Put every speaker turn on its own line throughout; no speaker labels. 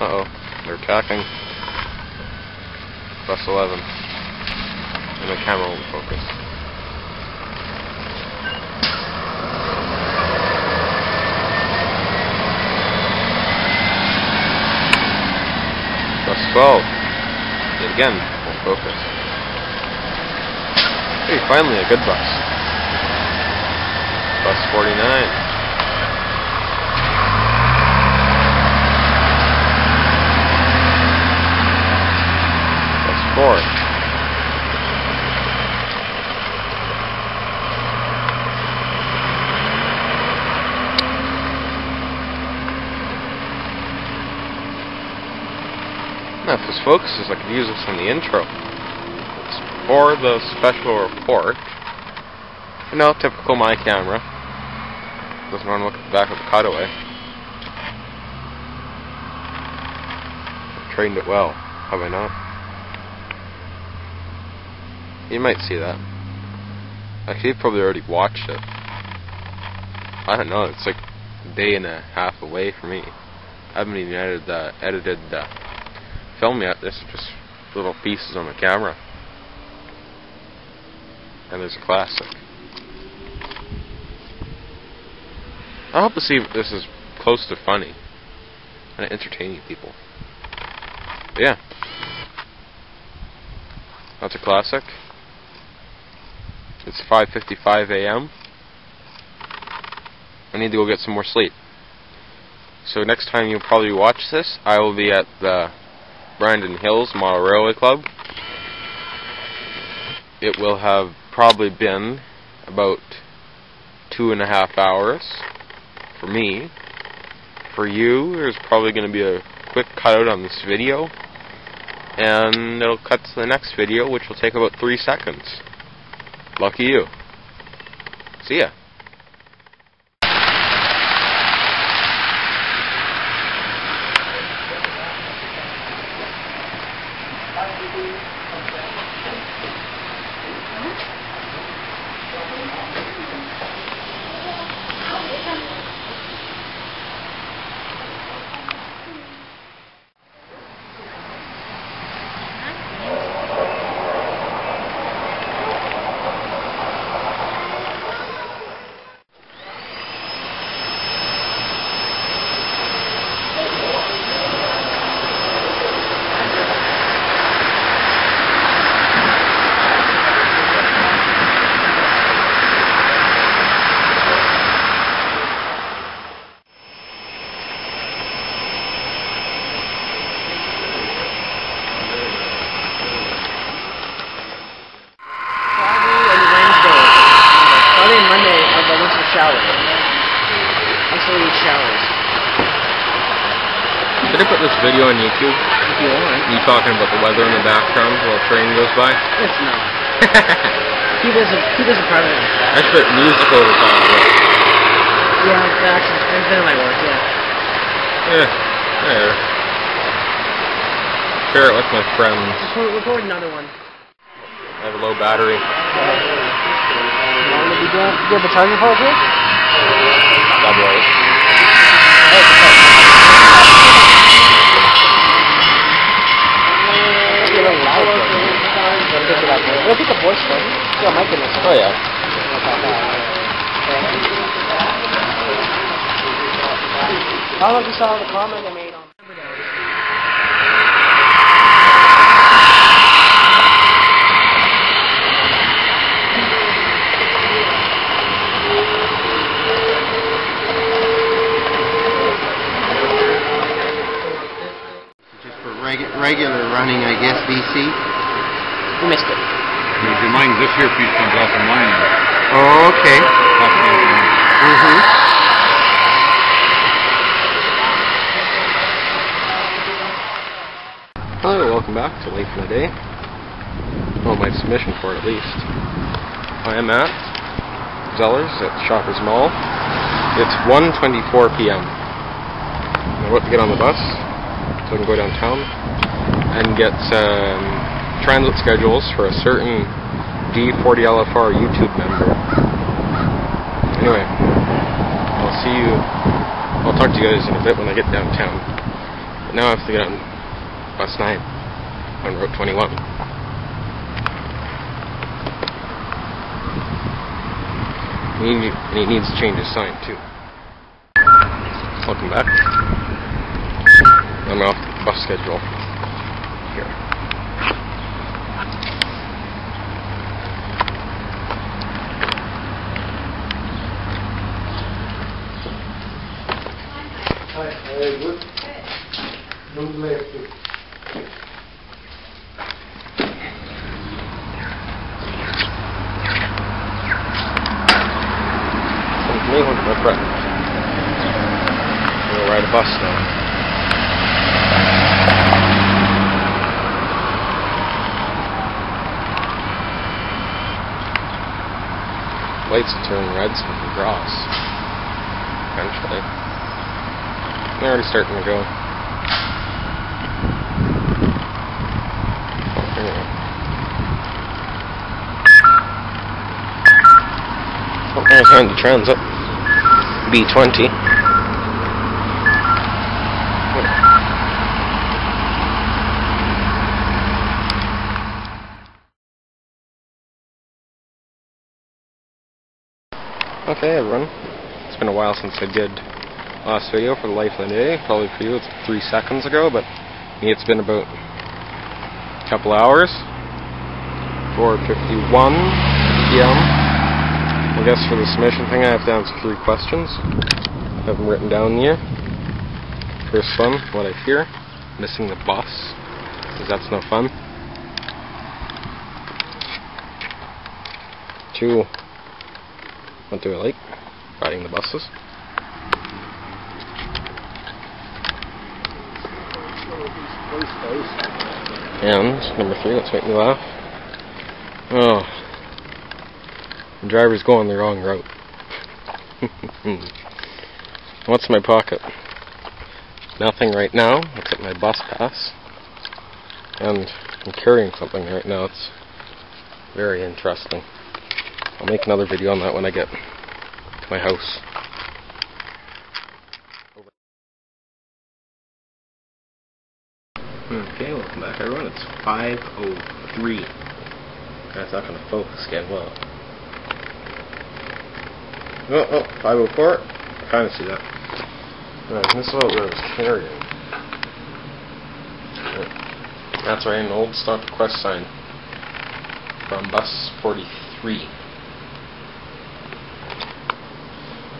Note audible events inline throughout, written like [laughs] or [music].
Uh oh, they're attacking. Bus 11. And the camera won't focus. Bus 12. Yet again, won't focus. Hey, finally a good bus. Bus 49. Four. Now, if this focuses, I could use this in the intro. It's for the special report. You know, typical my camera. Doesn't want to look at the back of the cutaway. Trained it well, have I not? You might see that. Actually, you've probably already watched it. I don't know, it's like a day and a half away for me. I haven't even edited, uh, edited the film yet. This is just little pieces on the camera. And there's a classic. I hope to see if this is close to funny and entertaining people. But yeah. That's a classic. It's 5.55 a.m. I need to go get some more sleep. So next time you'll probably watch this, I will be at the Brandon Hills Model Railway Club. It will have probably been about two and a half hours for me. For you, there's probably going to be a quick cutout on this video, and it'll cut to the next video, which will take about three seconds. Lucky you. See ya. I put this video on YouTube?
If you want.
You talking about the weather in the background while a train goes by? [laughs]
It's not. he doesn't. He doesn't probably.
I should put music over top of it.
Yeah, that's that might work. Yeah.
Yeah. There. Share it with my friends.
Record, record another one.
I have a low battery.
How long have you done? Do you have a charging port here?
Double A.
It's a little loud. though. It'll pick it up. It'll pick up voice though. Yeah.
Oh yeah.
I don't know if you saw the comment I made on.
Just for regu- regular running, I guess, DC.
You missed it.
If your mine, this here piece comes off of mine.
Oh, okay.
Off of.
Mm-hmm.
Hello, welcome back to Life in a Day. Well, my submission for it at least. I am at Zellers at Shoppers Mall. It's 1.24 p.m. I'm about to get on the bus so I can go downtown and get um, transit schedules for a certain D40LFR YouTube member. Anyway, I'll see you, I'll talk to you guys in a bit when I get downtown. But now I have to get on bus 9 on Route 21. He And he needs to change his sign too. Welcome back. I'm off the bus schedule here.
Good. Don't left
with me, my friend. We'll ride a bus now. Lights turn red so we can cross. Eventually. They're already starting to go. Oh, here we go. Oh, there's Handi-Transit. B20. Okay, everyone. It's been a while since I did last video for the Life of the Day. Probably for you it's three seconds ago, but me it's been about a couple hours. 4.51 p.m. I guess for the submission thing I have to answer three questions. I have them written down here. First one, what I fear. Missing the bus, because that's no fun. Two, what do I like? Riding the buses. And number three, let's make me laugh. Oh, the driver's going the wrong route. [laughs] What's in my pocket? Nothing right now, except my bus pass. And I'm carrying something right now. It's very interesting. I'll make another video on that when I get to my house. Okay, welcome back everyone. It's 5.03. That's not going to focus again, well. Oh, oh, 504. I kind of see that. Right, this is what I was carrying. That's right, an old stock request sign from bus 43.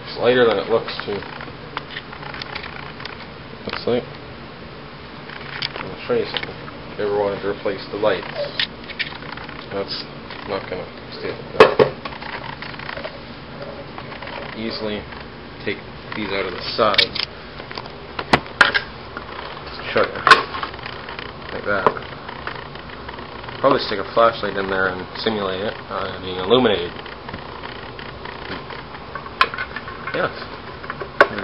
It's lighter than it looks too. Looks like. Something. If ever wanted to replace the lights, that's not gonna stay like that. Easily take these out of the side. Show. Like that. Probably stick a flashlight in there and simulate it uh, being illuminated. Yes.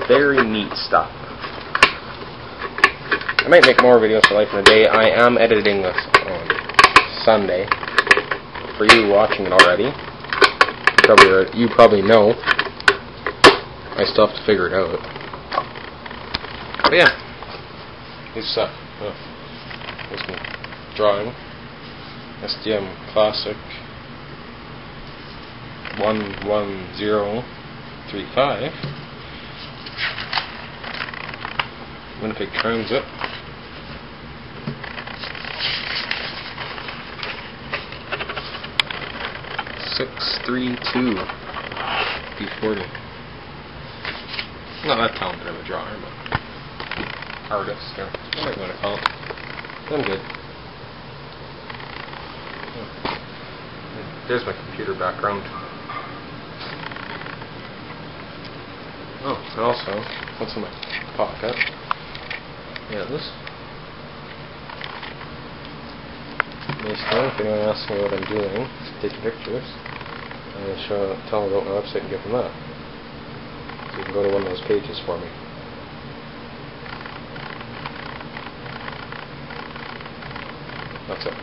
Very neat stuff. I might make more videos for Life in a Day. I am editing this on Sunday. For you watching it already, you probably, you probably know. I still have to figure it out. But yeah, this stuff. Uh, here's my drawing. SDM Classic 11035. Winnipeg Transit. Six three two B forty. Not that talented of a drawer, but artist or whatever you want to call it. I'm good. There's my computer background. Oh, and also, what's in my pocket? Yeah, this. Nice if anyone asks me what I'm doing, taking pictures, and show, tell them about my website and give them that. So you can go to one of those pages for me. That's it.